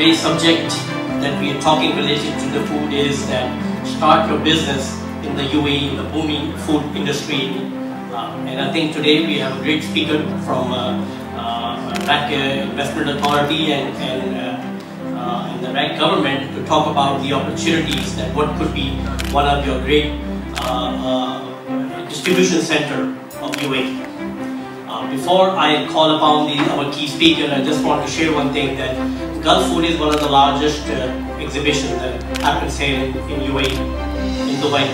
today's subject that we are talking related to the food is that start your business in the UAE, in the booming food industry. Uh, and I think today we have a great speaker from uh, uh, RAK Investment Authority and, and, uh, uh, and the RAK government to talk about the opportunities that what could be one of your great uh, distribution center of UAE. Before I call upon the, our key speaker, I just want to share one thing that Gulfood is one of the largest exhibitions that happens here in, in UAE, in Dubai.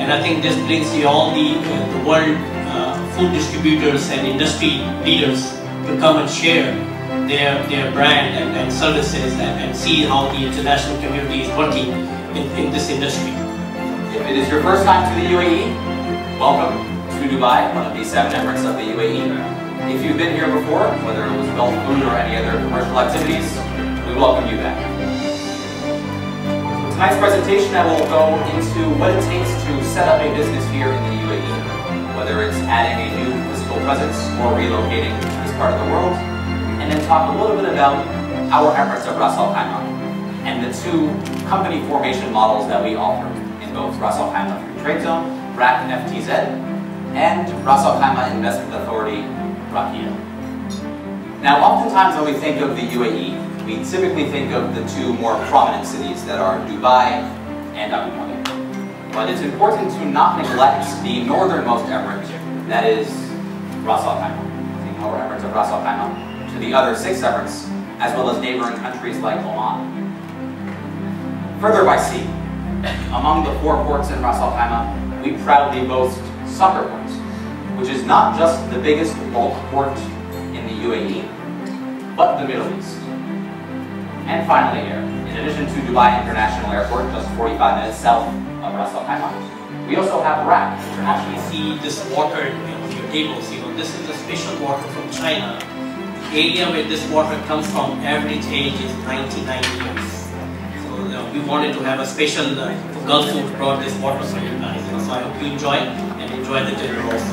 And I think this brings you all the, uh, the world uh, food distributors and industry leaders to come and share their, their brand and, and services and, and, see how the international community is working in, in this industry. If it is your first time to the UAE, welcome Dubai, one of the seven emirates of the UAE. If you've been here before, whether it was Gulf Moon or any other commercial activities, we welcome you back. tonight's presentation I will go into what it takes to set up a business here in the UAE, whether it's adding a new physical presence or relocating to this part of the world, and then talk a little bit about our efforts at Ras Al Khaimah and the two company formation models that we offer in both Ras Al Khaimah Free Trade Zone, RAK FTZ, and Ras Al Khaimah Investment Authority, Rakia. Now, oftentimes when we think of the UAE, we typically think of the two more prominent cities that are Dubai and Abu Dhabi. But it's important to not neglect the northernmost emirate, that is Ras Al Khaimah, the lower emirates of Ras Al Khaimah, to the other six emirates, as well as neighboring countries like Oman. Further by sea, among the four ports in Ras Al Khaimah, we proudly boast Saqr Port, which is not just the biggest bulk port in the UAE, but the Middle East. And finally here, in addition to Dubai International Airport, just 45 minutes south of Ras Al Khaimah, we also have RAK International. You see this water on your tables, you know, this is a special water from China. The area where this water comes from, average age is 99 years. So uh, we wanted to have a special uh, Gulfood brought this water for you. You know, so I hope you enjoy and enjoy the dinner also.